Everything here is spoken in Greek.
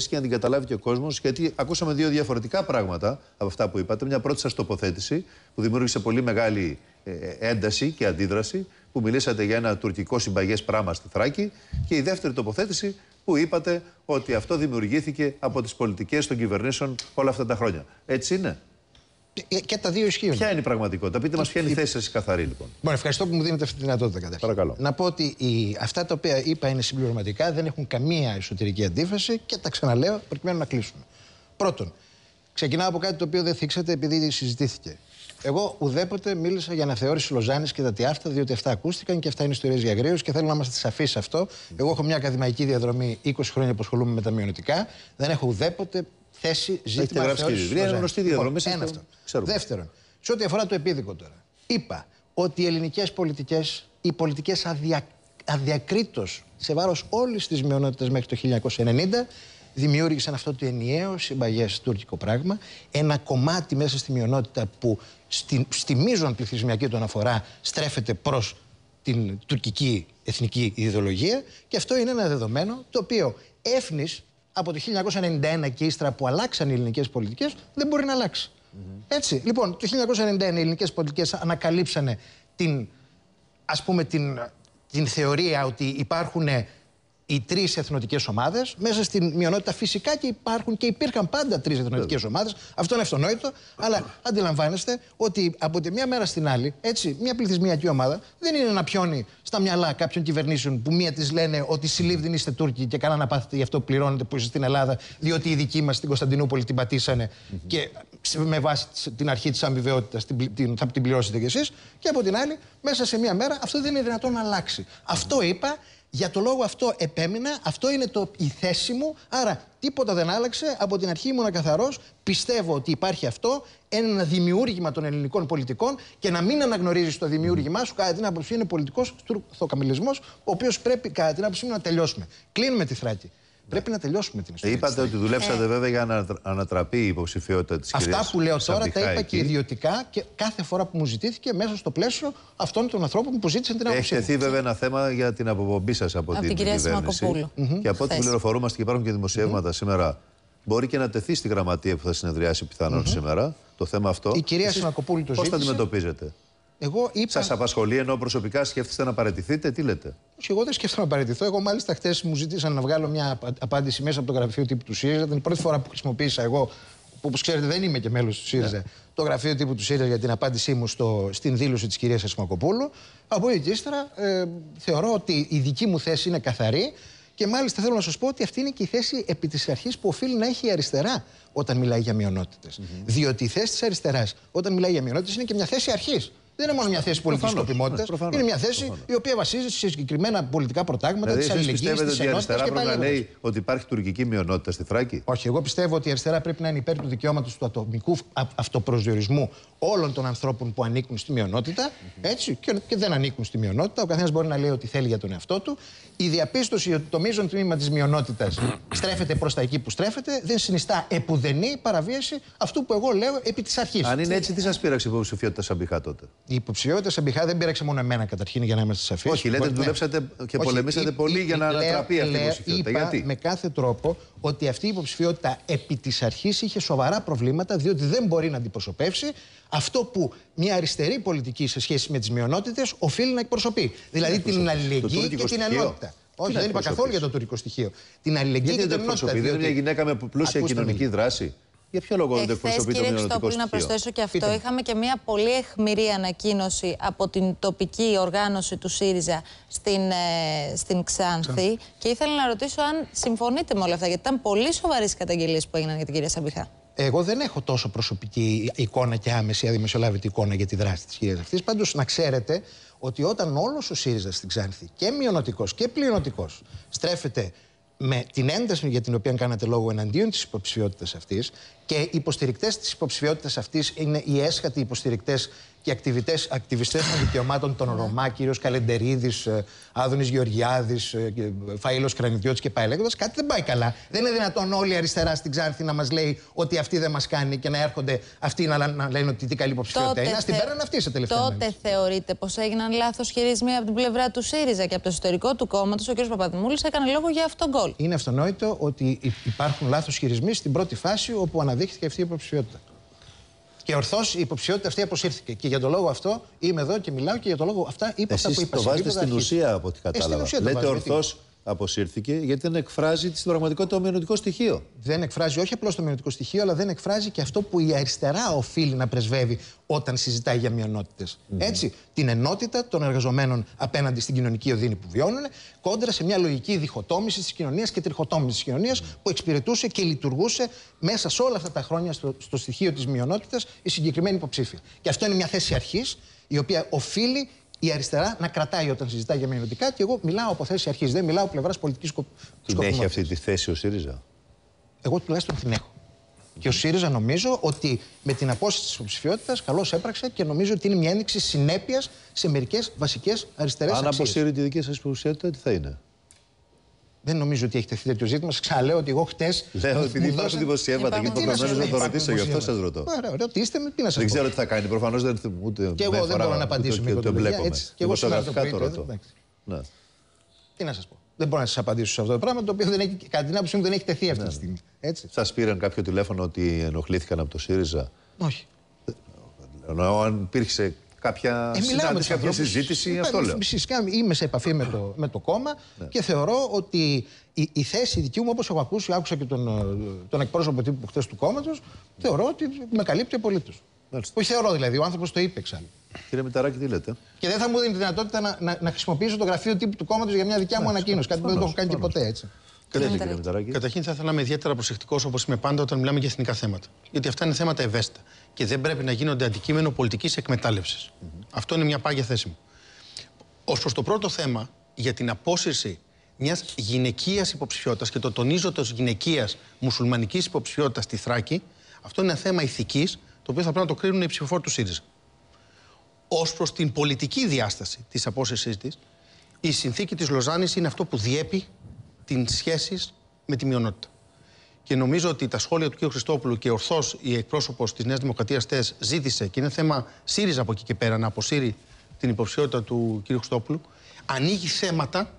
και να την καταλάβει και ο κόσμος, γιατί ακούσαμε δύο διαφορετικά πράγματα από αυτά που είπατε. Μια πρώτη σας τοποθέτηση που δημιούργησε πολύ μεγάλη ε, ένταση και αντίδραση, που μιλήσατε για ένα τουρκικό συμπαγές πράγμα στη Θράκη. Και η δεύτερη τοποθέτηση που είπατε ότι αυτό δημιουργήθηκε από τις πολιτικές των κυβερνήσεων όλα αυτά τα χρόνια. Έτσι είναι; Ε, Και τα δύο ισχύουν. Ποια είναι η πραγματικότητα, πείτε μας, ποια είναι η θέση σας καθαρή λοιπόν. Bon, ευχαριστώ που μου δίνετε αυτή τη δυνατότητα καταρχήν. Παρακαλώ. Να πω ότι οι, αυτά τα οποία είπα είναι συμπληρωματικά, δεν έχουν καμία εσωτερική αντίφαση και τα ξαναλέω προκειμένου να κλείσουμε. Πρώτον, ξεκινάω από κάτι το οποίο δεν θίξατε επειδή συζητήθηκε. Εγώ ουδέποτε μίλησα για αναθεώρηση Λοζάνης και τα τι αυτά, διότι αυτά ακούστηκαν και αυτά είναι ιστορίες για γρήγορου και θέλω να είμαστε σαφείς σε αυτό. Εγώ έχω μια ακαδημαϊκή διαδρομή 20 χρόνια που ασχολούμαι με τα μειονοτικά. Δεν έχω ουδέποτε θέση ζήτημα γράψει και αναθεώρησης βιβλία, είναι Λοζάνης. γνωστή διαδρομή, Λοιπόν, σας ένα το αυτό. ξέρουμε. Δεύτερον, σε ό,τι αφορά το επίδικο τώρα, είπα ότι οι ελληνικές πολιτικές, οι πολιτικές αδια, αδιακρίτως σε βάρος όλης της μειονότητας μέχρι το 1990 δημιούργησαν αυτό το ενιαίο συμπαγές τουρκικό πράγμα, ένα κομμάτι μέσα στη μειονότητα που στη, στη μείζον πληθυσμιακή του αναφορά στρέφεται προς την τουρκική εθνική ιδεολογία και αυτό είναι ένα δεδομένο το οποίο έφνης από το 1991 και ύστερα που αλλάξαν οι ελληνικές πολιτικές δεν μπορεί να αλλάξει. Έτσι. Λοιπόν, το 1991 οι ελληνικές πολιτικές ανακαλύψανε την, ας πούμε, την, την θεωρία ότι υπάρχουν οι τρεις εθνοτικές ομάδες. Μέσα στην μειονότητα φυσικά και υπάρχουν και υπήρχαν πάντα τρεις εθνοτικές ομάδες. Αυτό είναι αυτονόητο. Αλλά αντιλαμβάνεστε ότι από τη μία μέρα στην άλλη, έτσι, μια πληθυσμιακή ομάδα δεν είναι να πιώνει στα μυαλά κάποιων κυβερνήσεων που μία της λένε ότι συλλήβδιν είστε Τούρκοι και καλά να πάθετε γι' αυτό που πληρώνετε που είστε στην Ελλάδα, διότι οι δικοί μας στην Κωνσταντινούπολη την πατήσανε και σε- με βάση την αρχή της αμοιβαιότητας την, την, θα την πληρώσετε κι εσείς. Και από την άλλη, μέσα σε μία μέρα αυτό δεν είναι δυνατόν να αλλάξει. Αυτό είπα για το λόγο αυτό επέμεινα, αυτό είναι το, η θέση μου. Άρα τίποτα δεν άλλαξε. Από την αρχή ήμουν καθαρός. Πιστεύω ότι υπάρχει αυτό, ένα δημιούργημα των ελληνικών πολιτικών και να μην αναγνωρίζεις το δημιούργημά σου, κατά την άποψή μου, είναι πολιτικός στουρθοκαμιλισμό, ο οποίος πρέπει, κατά την άποψή μου, να τελειώσουμε. Κλείνουμε τη θράκη. Πρέπει να τελειώσουμε την ιστορία. Είπατε ότι δουλέψατε βέβαια για να ανατραπεί η υποψηφιότητα της κυρίας Αυτά που λέω τώρα τα είπα και ιδιωτικά και κάθε φορά που μου ζητήθηκε μέσα στο πλαίσιο αυτών των ανθρώπων που ζήτησαν την Έχει άποψή μου. τεθεί βέβαια ένα θέμα για την αποπομπή σας από, Από την, την κυρία κυβέρνηση. Σιμακοπούλου. Και από ό,τι Χθες. πληροφορούμαστε και υπάρχουν και δημοσιεύματα σήμερα, μπορεί και να τεθεί στη γραμματεία που θα συνεδριάσει πιθανόν σήμερα το θέμα αυτό. Η κυρία Εσείς Σιμακοπούλου το Πώς το ζήτησε. αντιμετωπίζετε; Εγώ είπα. Σας απασχολεί ενώ προσωπικά σκέφτεστε να παραιτηθείτε, τι λέτε; Όχι, εγώ δεν σκέφτομαι να παραιτηθώ. Εγώ, μάλιστα, χθες μου ζήτησαν να βγάλω μια απα- απάντηση μέσα από το γραφείο τύπου του ΣΥΡΙΖΑ. Την πρώτη φορά που χρησιμοποίησα εγώ, που όπω ξέρετε δεν είμαι και μέλος του ΣΥΡΙΖΑ, το γραφείο τύπου του ΣΥΡΙΖΑ για την απάντησή μου στο, στην δήλωση της κυρίας Ασημακοπούλου. Από εκεί και ύστερα ε, θεωρώ ότι η δική μου θέση είναι καθαρή. Και μάλιστα θέλω να σας πω ότι αυτή είναι και η θέση επί της αρχής που οφείλει να έχει η αριστερά όταν μιλάει για μειονότητες. Διότι η θέση της αριστεράς όταν μιλάει για μειονότητες είναι και μια θέση αρχής. Δεν είναι μόνο μια θέση πολιτικής Προφανώς, σκοπιμότητας. ναι, προφανώς, είναι μια θέση προφανώς. η οποία βασίζεται σε συγκεκριμένα πολιτικά προτάγματα Δηλαδή, της εσείς αλληλεγγύης, πιστεύετε της ότι η ενότητας αριστερά και πρέπει να πάλι. λέει ότι υπάρχει τουρκική μειονότητα στη Θράκη; Όχι, εγώ πιστεύω ότι η αριστερά πρέπει να είναι υπέρ του δικαιώματος του ατομικού α- αυτοπροσδιορισμού όλων των ανθρώπων που ανήκουν στη μειονότητα έτσι, και, και δεν ανήκουν στη μειονότητα. Ο καθένας μπορεί να λέει ότι θέλει για τον εαυτό του. Η διαπίστωση ότι το μείζον τμήμα της μειονότητας στρέφεται προς τα εκεί που στρέφεται δεν συνιστά επουδενή παραβίαση αυτού που εγώ λέω επί της αρχής. Αν είναι έτσι, τι σας πείραξε η υποψηφιότητα Σαμπιχά τότε; Η υποψηφιότητα σαν Μπιχά δεν πήραξε μόνο εμένα καταρχήν για να είμαστε σαφεί. Όχι, λέτε ότι δουλέψατε και πολεμήσατε πολύ για να ανατραπεί αυτή η υποψηφιότητα. Είπα Γιατί; με κάθε τρόπο ότι αυτή η υποψηφιότητα επί της αρχής είχε σοβαρά προβλήματα, διότι δεν μπορεί να αντιπροσωπεύσει αυτό που μια αριστερή πολιτική σε σχέση με τις μειονότητες οφείλει να εκπροσωπεί. Δηλαδή την αλληλεγγύη τουρκικό και την στοιχείο. ενότητα. Τι Όχι, να δεν είπα καθόλου εκπροσωπήσει. για το τουρκικό στοιχείο. Την αλληλεγγύη Γιατί και δεν την το ενότητα. εκπροσωπεί, δεν είναι μια διότι- γυναίκα με πλούσια Ακούστε με κοινωνική λίγο. δράση. Για ποιο λόγο δεν Εχθές, εκπροσωπεί το κύριε μειονοτικό Χριστόπουλου, να στοιχείο; προσθέσω και αυτό. Πείτε μου. Είχαμε και μια πολύ εχμηρή ανακοίνωση από την τοπική οργάνωση του ΣΥΡΙΖΑ στην, ε, στην Ξάνθη. Και ήθελα να ρωτήσω αν συμφωνείτε με όλα αυτά, γιατί ήταν πολύ σοβαρές οι καταγγελίες που έγιναν για την κυρία Σαμπιχά. Εγώ δεν έχω τόσο προσωπική εικόνα και άμεση αδημεσολάβητη εικόνα για τη δράση της κυρίας αυτής. Πάντως, να ξέρετε ότι όταν όλος ο ΣΥΡΙΖΑ στην Ξάνθη και μειονοτικός και πλειονοτικός στρέφεται με την ένταση για την οποία κάνατε λόγο εναντίον της υποψηφιότητας αυτής και οι υποστηρικτές της υποψηφιότητας αυτής είναι οι έσχατοι υποστηρικτές και ακτιβιστές, ακτιβιστές των δικαιωμάτων των Ρωμά, κύριος Καλεντερίδης, ε, Άδωνης Γεωργιάδης, ε, και, ε, Φαΐλος Κρανιδιώτης και πάει λέγοντας, κάτι δεν πάει καλά. Δεν είναι δυνατόν όλοι η αριστερά στην Ξάνθη να μας λέει ότι αυτή δεν μας κάνει και να έρχονται αυτοί να, να λένε ότι τι καλή υποψηφιότητα είναι. Ας την πέραν αυτή σε τελευταία Τότε ανάλυση. θεωρείτε πως έγιναν λάθος χειρισμοί από την πλευρά του ΣΥΡΙΖΑ και από το εσωτερικό του κόμματος. Ο κ. Παπαδημούλης έκανε λόγο για αυτόν τον γκολ. Είναι αυτονόητο ότι υ- υπάρχουν λάθος χειρισμοί στην πρώτη φάση όπου αναδείχθηκε αυτή η υποψηφιότητα. Και ορθώς η υποψηφιότητα αυτή αποσύρθηκε. Και για τον λόγο αυτό είμαι εδώ και μιλάω και για τον λόγο αυτά είπα αυτά που Εσείς είπα το σε βάζετε επίπεδο στην αρχής. ουσία από ό,τι Ε, στην κατάλαβα. ουσία το Λέτε βάζω, γιατί- ορθώς αποσύρθηκε γιατί δεν εκφράζει στην πραγματικότητα το μειονοτικό στοιχείο. δεν εκφράζει όχι απλώς το μειονοτικό στοιχείο, αλλά δεν εκφράζει και αυτό που η αριστερά οφείλει να πρεσβεύει όταν συζητάει για μειονότητες. Έτσι, την ενότητα των εργαζομένων απέναντι στην κοινωνική οδύνη που βιώνουν, κόντρα σε μια λογική διχοτόμηση της κοινωνίας και τριχοτόμησης της κοινωνίας που εξυπηρετούσε και λειτουργούσε μέσα σε όλα αυτά τα χρόνια στο, στο στοιχείο της μειονότητας η συγκεκριμένη υποψήφια. Και αυτό είναι μια θέση αρχής η οποία οφείλει η αριστερά να κρατάει όταν συζητάει για μειονοτικά και εγώ μιλάω από θέση αρχής, δεν μιλάω πλευράς πολιτικής Την έχει αυτή τη θέση ο ΣΥΡΙΖΑ; εγώ τουλάχιστον την έχω. Και ο ΣΥΡΙΖΑ νομίζω ότι με την απόσταση της υποψηφιότητας καλώς έπραξε και νομίζω ότι είναι μια ένδειξη συνέπειας σε μερικές βασικές αριστερές Αν αξίες. αποσύρει τη δική σας υποψηφιότητα, τι θα είναι; Δεν νομίζω ότι έχει τεθεί τέτοιο ζήτημα. Σας ξαναλέω ότι εγώ χτες. Λέω επειδή υπάρχουν δημοσιεύματα και Υπάρχουν υποχρεωμένο να το δημοσιεύματα. ρωτήσω, γι' αυτό σας ρωτώ. Ωραία, ρωτήστε με, τι να σας Δεν πω. ξέρω τι θα κάνει. Προφανώς δεν ούτε. Και εγώ με δεν φορά, μπορώ να ούτε- απαντήσω με ούτε οικονομία, εμπλέκομαι. έτσι. Και εγώ σήμερα το Δημοσιογραφικά πρωί το το ρωτώ. έδωσα. Ναι. Τι να σας πω. Δεν μπορώ να σας απαντήσω σε αυτό το πράγμα το οποίο δεν έχει, κατά την άποψή μου δεν έχει τεθεί Ναι. αυτή τη στιγμή. Έτσι. Σας πήραν κάποιο τηλέφωνο ότι ενοχλήθηκαν από το ΣΥΡΙΖΑ; Όχι. Ενώ αν υπήρξε κάποια Ε, μιλάμε με συνάντηση, τους κάποια ανθρώπους. συζήτηση, Ε, αυτό λέω. Φυσικά είμαι σε επαφή με το, με το κόμμα Ναι. και θεωρώ ότι η, η θέση δική μου, όπως έχω ακούσει, άκουσα και τον, ε, τον εκπρόσωπο τύπου χθες του κόμματος, θεωρώ ότι με καλύπτει απολύτως. Μάλιστα. Όχι θεωρώ δηλαδή, ο άνθρωπος το είπε εξάλλου. Κύριε Μηταράκη, τι λέτε; Και δεν θα μου δίνει τη δυνατότητα να, να, να χρησιμοποιήσω το γραφείο τύπου του κόμματος για μια δικιά μου ανακοίνωση. Κάτι που δεν το έχω κάνει και ποτέ έτσι. Τι λέτε, Μηταράκη. κύριε Μηταράκη. Καταρχήν θα ήθελα να είμαι ιδιαίτερα προσεκτικός όπως είμαι πάντα όταν μιλάμε για εθνικά θέματα. Γιατί αυτά είναι θέματα ευαίσθητα και δεν πρέπει να γίνονται αντικείμενο πολιτικής εκμετάλλευσης. Αυτό είναι μια πάγια θέση μου. Ω προς το πρώτο θέμα, για την απόσυρση μιας γυναικείας υποψηφιότητας και το τονίζω το γυναικείας μουσουλμανικής υποψηφιότητας στη Θράκη, αυτό είναι ένα θέμα ηθικής, το οποίο θα πρέπει να το κρίνουν οι ψηφοφόροι του ΣΥΡΙΖΑ. Ω προς την πολιτική διάσταση της απόσυρσής της, η συνθήκη της Λοζάνης είναι αυτό που διέπει την σχέση με τη μειονότητα. Και νομίζω ότι τα σχόλια του κ. Χριστόπουλου και ορθώς η εκπρόσωπος της Νέας Δημοκρατίας χθε ζήτησε, και είναι θέμα ΣΥΡΙΖΑ από εκεί και πέρα, να αποσύρει την υποψηφιότητα του κ. Χριστόπουλου, ανοίγει θέματα